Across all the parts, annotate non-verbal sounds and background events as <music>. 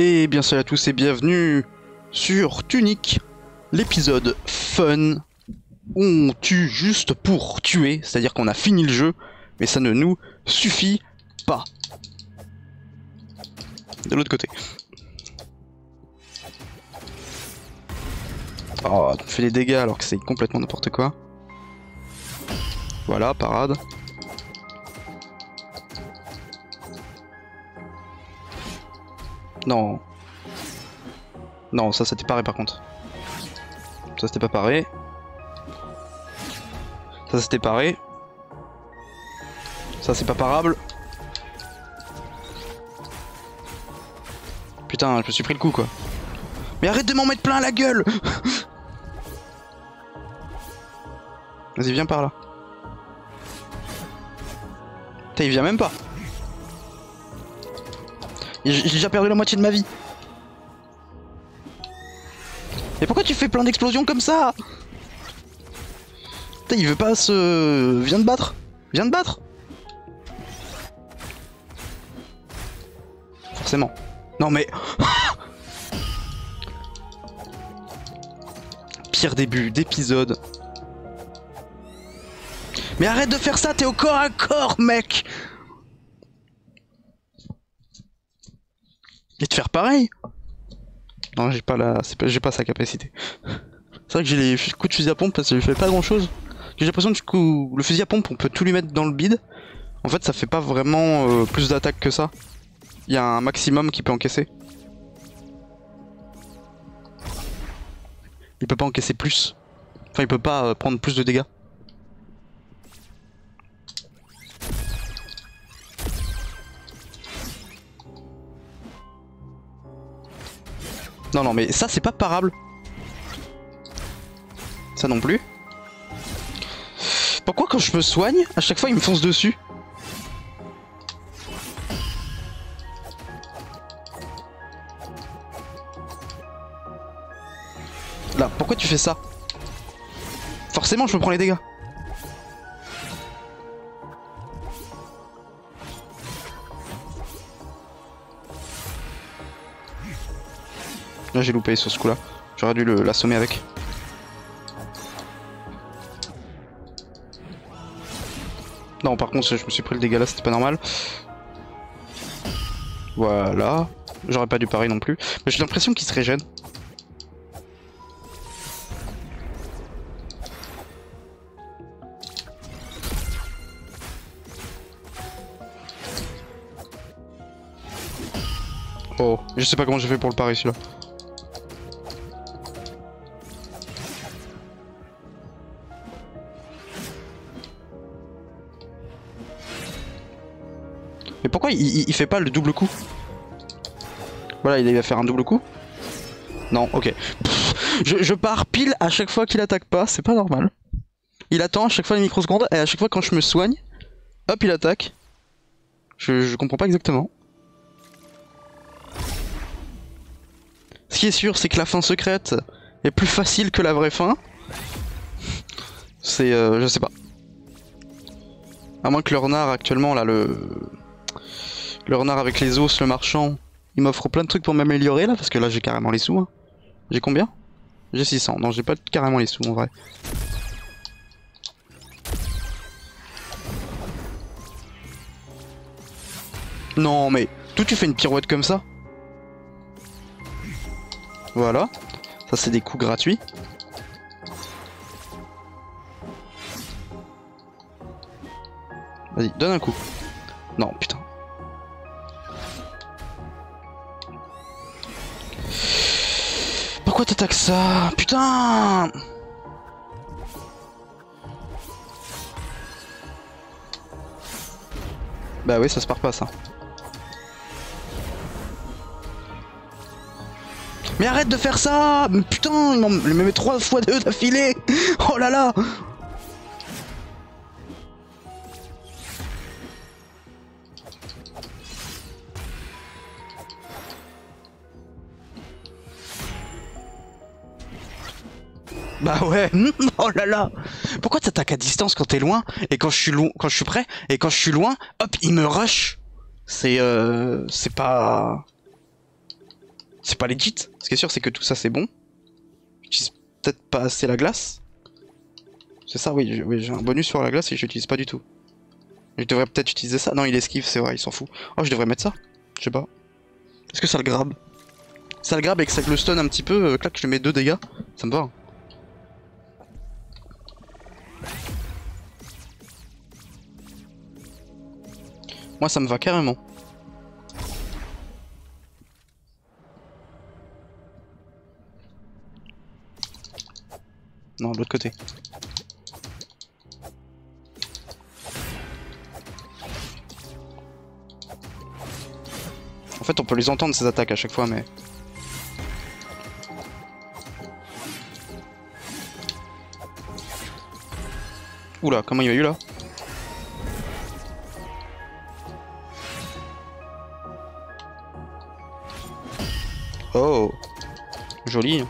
Et bien salut à tous et bienvenue sur Tunic, l'épisode fun où on tue juste pour tuer, c'est-à-dire qu'on a fini le jeu, mais ça ne nous suffit pas. De l'autre côté. Oh, on fait des dégâts alors que c'est complètement n'importe quoi. Voilà, parade. Non. Non, ça c'était pareil par contre. Ça c'était pas pareil. Ça c'était pareil. Ça c'est pas parable. Putain, je me suis pris le coup quoi. Mais arrête de m'en mettre plein la gueule Vas-y, viens par là. Putain, il vient même pas. J'ai déjà perdu la moitié de ma vie. Mais pourquoi tu fais plein d'explosions comme ça? Putain, il veut pas se... Viens de battre Viens de battre Forcément. Non mais... <laughs> Pire début d'épisode. Mais arrête de faire ça, t'es au corps à corps, mec Et de faire pareil Non, j'ai pas la... J'ai pas sa capacité. C'est vrai que j'ai les coups de fusil à pompe parce que je fais pas grand chose. J'ai l'impression que du coup, le fusil à pompe, on peut tout lui mettre dans le bide. En fait, ça fait pas vraiment euh, plus d'attaque que ça. Il y a un maximum qui peut encaisser. Il peut pas encaisser plus. Enfin, il peut pas euh, prendre plus de dégâts. Non, non, mais ça, c'est pas parable. Ça non plus. Pourquoi quand je me soigne, à chaque fois, il me fonce dessus Là, pourquoi tu fais ça? Forcément, je me prends les dégâts. J'ai loupé sur ce coup là. J'aurais dû l'assommer avec. Non par contre je me suis pris le dégât là, c'était pas normal. Voilà. J'aurais pas dû pareil non plus. Mais j'ai l'impression qu'il se régène. Oh, je sais pas comment j'ai fait pour le parer celui-là. Il, fait pas le double coup Voilà, il va faire un double coup. Non, ok. je, pars pile à chaque fois qu'il attaque pas, c'est pas normal. Il attend à chaque fois les microsecondes et à chaque fois quand je me soigne, hop, il attaque. Je, je comprends pas exactement. Ce qui est sûr, c'est que la fin secrète est plus facile que la vraie fin. C'est... Euh, je sais pas. À moins que le renard actuellement, là, le... Le renard avec les os, le marchand, il m'offre plein de trucs pour m'améliorer là, parce que là j'ai carrément les sous. Hein. J'ai combien? J'ai 600. Non, j'ai pas carrément les sous en vrai. Non mais, tout tu fais une pirouette comme ça? Voilà. Ça c'est des coups gratuits. Vas-y, donne un coup. Non, putain. Pourquoi t'attaques ça Putain Bah oui, ça se part pas ça. Mais arrête de faire ça Putain, il me met trois fois deux d'affilée <laughs> Oh là là Bah ouais, <laughs> oh là là Pourquoi t'attaques à distance quand t'es loin et quand je suis loin, quand je suis prêt et quand je suis loin, hop, il me rush. C'est euh, c'est pas c'est pas legit. Ce qui est sûr, c'est que tout ça c'est bon. J'utilise peut-être pas assez la glace. C'est ça, oui, j'ai un bonus sur la glace et je l'utilise pas du tout. Je devrais peut-être utiliser ça. Non, il esquive, c'est vrai, il s'en fout. Oh, je devrais mettre ça. Je sais pas. Est-ce que ça le grabe? Ça le grabe et que ça le stun un petit peu. Euh, clac, je lui mets 2 dégâts. Ça me va. Moi, ça me va carrément. Non, de l'autre côté. En fait, on peut les entendre ces attaques à chaque fois, mais... Oula, comment il y a eu là? Oh Joli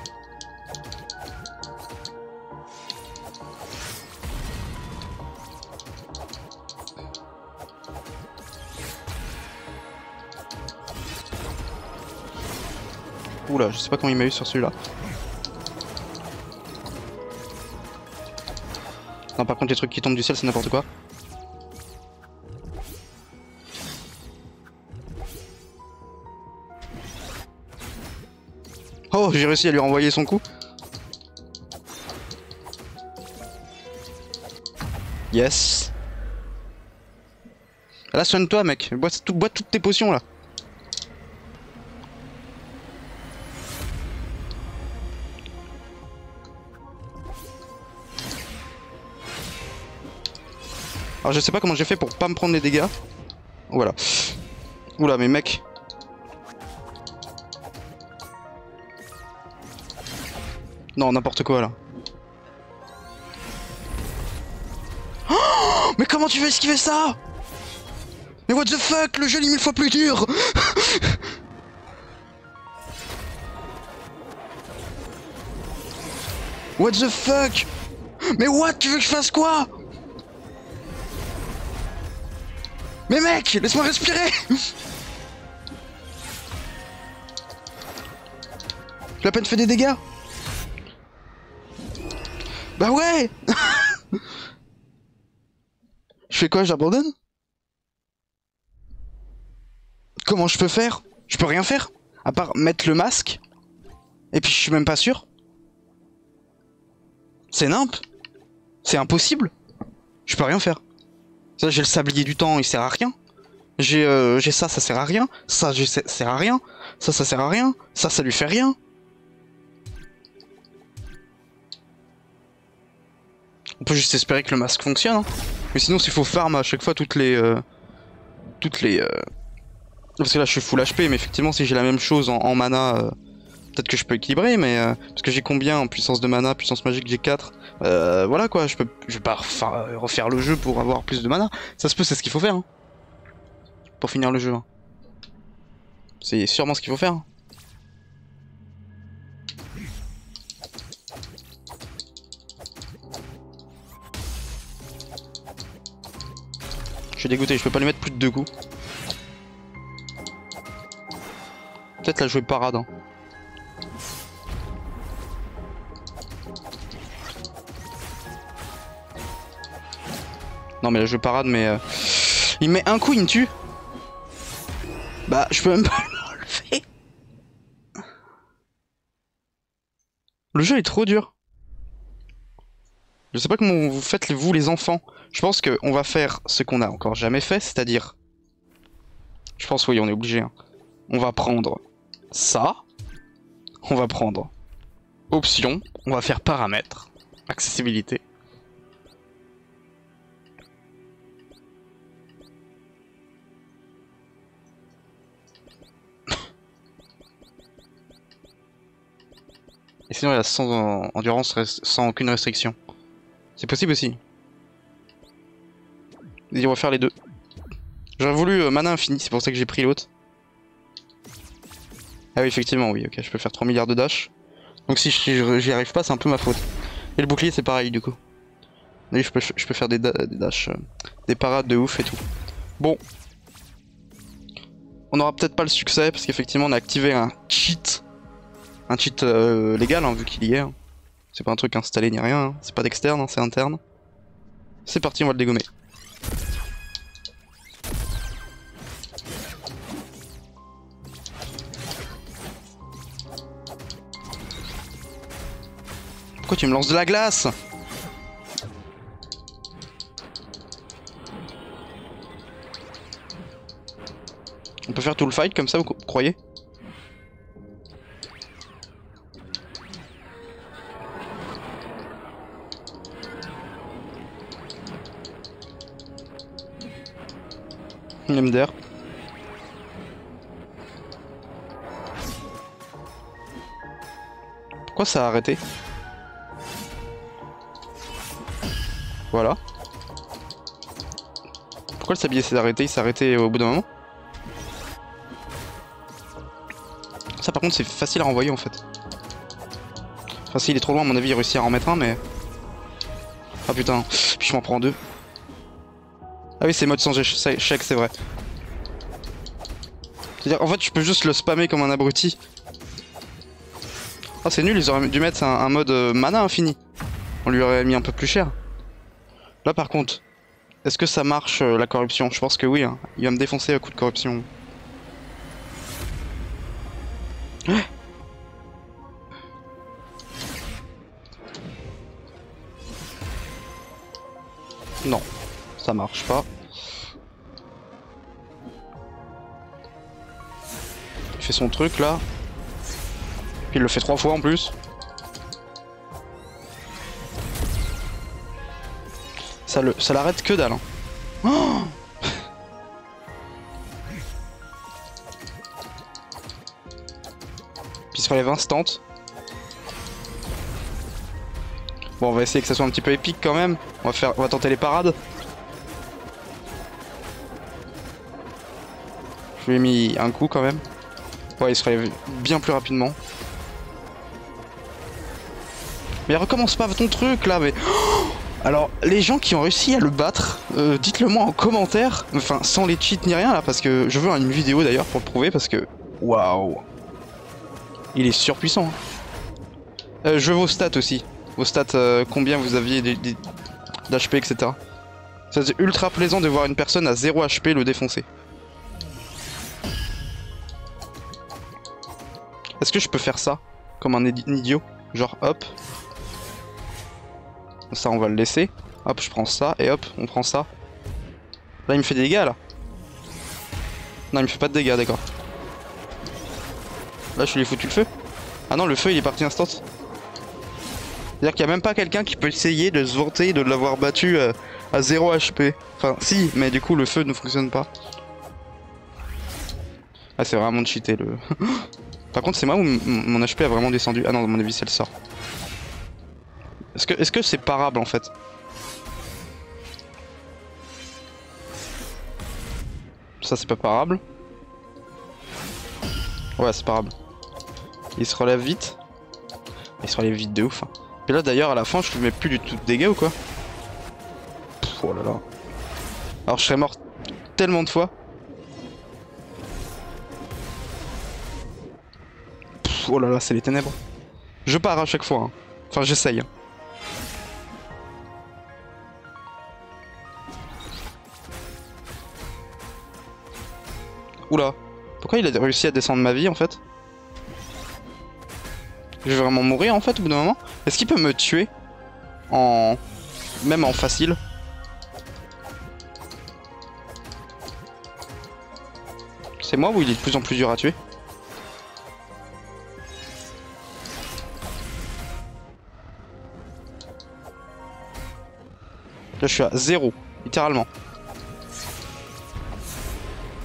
Oula, je sais pas comment il m'a eu sur celui-là. Non, par contre, les trucs qui tombent du ciel, c'est n'importe quoi. Oh, j'ai réussi à lui renvoyer son coup. Yes. Là, soigne-toi, mec. Bois, bois toutes tes potions, là. Alors je sais pas comment j'ai fait pour pas me prendre les dégâts. Voilà. Oula mais mec. Non n'importe quoi là. Oh mais comment tu veux esquiver ça? Mais what the fuck Le jeu est mille fois plus dur! What the fuck! Mais what Tu veux que je fasse quoi? Mais mec, laisse-moi respirer! À peine fait des dégâts Bah ouais <laughs> Je fais quoi, j'abandonne? Comment je peux faire? Je peux rien faire À part mettre le masque Et puis je suis même pas sûr C'est nimp C'est impossible Je peux rien faire ça, j'ai le sablier du temps, il sert à rien. J'ai euh, ça, ça sert à rien. Ça, ça sert à rien. Ça, ça sert à rien. Ça, ça lui fait rien. On peut juste espérer que le masque fonctionne. Hein. Mais sinon, s'il faut farm à chaque fois toutes les... Euh, toutes les... Euh... Parce que là, je suis full HP, mais effectivement, si j'ai la même chose en, mana... Euh, peut-être que je peux équilibrer, mais... Parce que j'ai combien en puissance de mana Puissance magique, j'ai 4. Euh, voilà quoi, je peux, je vais pas refaire le jeu pour avoir plus de mana. Ça se peut, c'est ce qu'il faut faire. Hein. Pour finir le jeu. Hein. C'est sûrement ce qu'il faut faire. Je suis dégoûté, je peux pas lui mettre plus de deux coups. Peut-être la jouer parade. Hein. Non mais là je parade mais... Euh, il met un coup, il me tue Bah je peux même pas <laughs> l'enlever Le jeu est trop dur. Je sais pas comment vous faites vous les enfants. Je pense qu'on va faire ce qu'on a encore jamais fait, c'est-à-dire... Je pense oui on est obligé. Hein. On va prendre ça. On va prendre option. On va faire paramètres. Accessibilité. Et sinon, il y a sans endurance, sans aucune restriction. C'est possible aussi. Et on va faire les deux. J'aurais voulu euh, mana infini, c'est pour ça que j'ai pris l'autre. Ah oui, effectivement, oui, ok, je peux faire 3 milliards de dash. Donc si j'y arrive pas, c'est un peu ma faute. Et le bouclier, c'est pareil, du coup. Oui, je peux, je peux faire des, des dash, euh, des parades de ouf et tout. Bon. On aura peut-être pas le succès, parce qu'effectivement, on a activé un cheat Un cheat euh, légal, hein, vu qu'il y est. hein. C'est pas un truc installé ni rien, hein. c'est pas d'externe, hein, c'est interne. C'est parti, on va le dégommer. Pourquoi tu me lances de la glace? On peut faire tout le fight comme ça, vous croyez? MDR. Pourquoi ça a arrêté Voilà. Pourquoi le sablier s'est arrêté Il s'est arrêté au bout d'un moment Ça par contre c'est facile à renvoyer en fait. Enfin s'il est trop loin à mon avis il réussit à en mettre un mais... Ah putain, puis je m'en prends deux. Ah oui c'est mode sans chèque c'est vrai. C'est-à-dire en fait tu peux juste le spammer comme un abruti. Ah c'est nul ils auraient dû mettre un, mode euh, mana infini. On lui aurait mis un peu plus cher. Là par contre, est-ce que ça marche euh, la corruption? Je pense que oui, hein. il va me défoncer à coup de corruption. <gasps> ça marche pas. Il fait son truc là. Puis il le fait trois fois en plus. Ça le, ça l'arrête que dalle. Hein. <gasps> Puis il se relève instant. Bon, on va essayer que ça soit un petit peu épique quand même. On va faire, on va tenter les parades. Je lui ai mis un coup quand même. Ouais, il se bien plus rapidement. Mais recommence pas ton truc là, mais. <gasps> Alors, les gens qui ont réussi à le battre, euh, dites-le moi en commentaire. Enfin, sans les cheats ni rien là, parce que je veux une vidéo d'ailleurs pour le prouver, parce que. Waouh! Il est surpuissant. hein. Euh, je veux vos stats aussi. Vos stats, euh, combien vous aviez d'HP, etc. Ça c'est ultra plaisant de voir une personne à 0 HP le défoncer. Est-ce que je peux faire ça Comme un idi- un idiot Genre hop. Ça on va le laisser. Hop je prends ça et hop on prend ça. Là il me fait des dégâts là. Non il me fait pas de dégâts d'accord. Là je lui ai foutu le feu. Ah non le feu il est parti instant. C'est-à-dire qu'il n'y a même pas quelqu'un qui peut essayer de se vanter de l'avoir battu euh, à 0 HP. Enfin si mais du coup le feu ne fonctionne pas. Ah c'est vraiment cheaté le... <laughs> Par contre c'est moi où mon HP a vraiment descendu. Ah non à mon avis c'est le sort. Est-ce que c'est parable en fait? Ça c'est pas parable? Ouais c'est parable. Il se relève vite. Il se relève vite de ouf. hein. Et là d'ailleurs à la fin je lui mets plus du tout de dégâts ou quoi? Oh là là. Alors je serais mort tellement de fois. Oh là là c'est les ténèbres. Je pars à chaque fois. hein. Enfin j'essaye. hein. Oula. Pourquoi il a réussi à descendre ma vie en fait? Je vais vraiment mourir en fait au bout d'un moment Est-ce qu'il peut me tuer En... Même en facile? C'est moi ou il est de plus en plus dur à tuer? Là je suis à zéro, littéralement.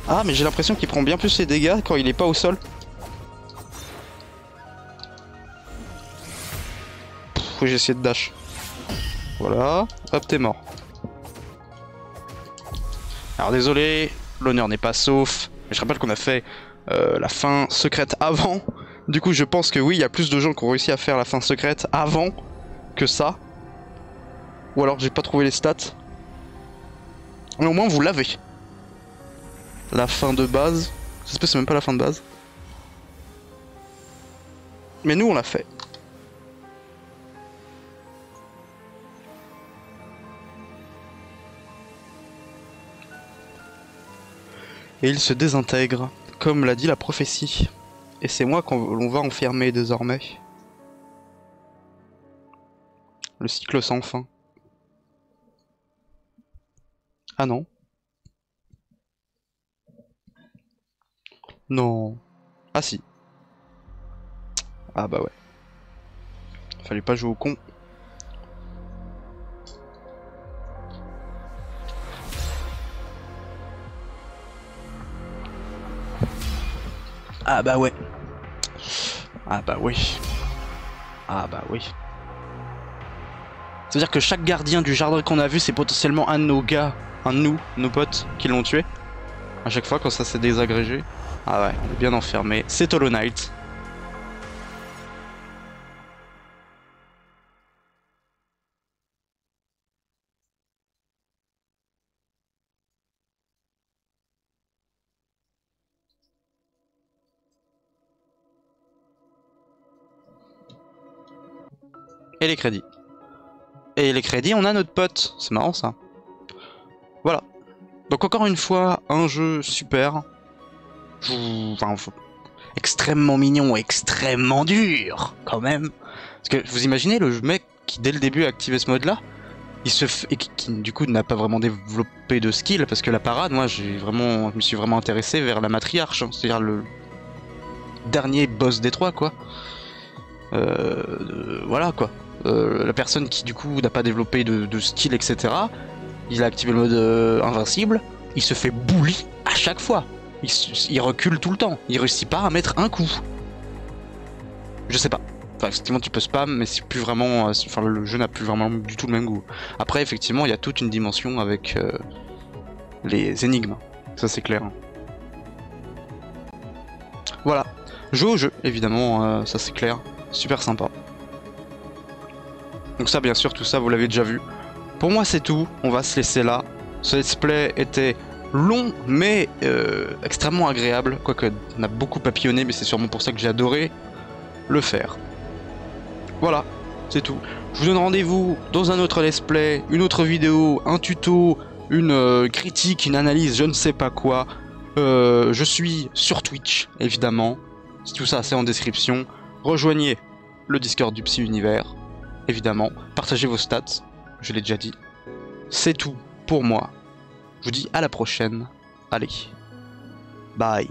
Ah mais j'ai l'impression qu'il prend bien plus ses dégâts quand il est pas au sol. Faut que j'essaie de dash. Voilà, hop t'es mort. Alors désolé, l'honneur n'est pas sauf. Mais je rappelle qu'on a fait euh, la fin secrète avant. Du coup je pense que oui, il y a plus de gens qui ont réussi à faire la fin secrète avant que ça. Ou alors j'ai pas trouvé les stats. Mais au moins vous l'avez. La fin de base. J'espère que c'est même pas la fin de base. Mais nous, on l'a fait. Et il se désintègre, comme l'a dit la prophétie. Et c'est moi qu'on va enfermer désormais. Le cycle sans fin. Ah non. Non. Ah si. Ah bah ouais. Fallait pas jouer au con. Ah bah ouais. Ah bah oui. Ah bah oui. C'est-à-dire que chaque gardien du jardin qu'on a vu, c'est potentiellement un de nos gars, un de nous, nos potes, qui l'ont tué. À chaque fois quand ça s'est désagrégé. Ah ouais, on est bien enfermé. C'est Hollow Knight. Et les crédits. Et les crédits, on a notre pote. C'est marrant ça. Voilà. Donc encore une fois, un jeu super. Enfin, extrêmement mignon, extrêmement dur, quand même. Parce que vous imaginez le mec qui dès le début a activé ce mode là, et qui, du coup n'a pas vraiment développé de skill parce que la parade, moi vraiment, je me suis vraiment intéressé vers la matriarche, hein. c'est-à-dire le dernier boss des trois quoi. Euh, voilà quoi. Euh, la personne qui du coup n'a pas développé de, skill, etc. Il a activé le mode euh, invincible, il se fait bully à chaque fois. Il, recule tout le temps. Il réussit pas à mettre un coup. Je sais pas. Enfin, effectivement, tu peux spam, mais c'est plus vraiment. Euh, enfin, le jeu n'a plus vraiment du tout le même goût. Après, effectivement, il y a toute une dimension avec les énigmes. Ça, c'est clair. Voilà. Jeu au jeu, évidemment, ça c'est clair. Super sympa. Donc ça bien sûr tout ça vous l'avez déjà vu. Pour moi c'est tout, on va se laisser là. Ce let's play était long mais euh, extrêmement agréable, quoique on a beaucoup papillonné mais c'est sûrement pour ça que j'ai adoré le faire. Voilà, c'est tout. Je vous donne rendez-vous dans un autre let's play, une autre vidéo, un tuto, une euh, critique, une analyse, je ne sais pas quoi. Euh, je suis sur Twitch, évidemment. Tout ça, c'est en description. Rejoignez le Discord du Psy Univers évidemment. Partagez vos stats, je l'ai déjà dit. C'est tout pour moi. Je vous dis à la prochaine. Allez, bye.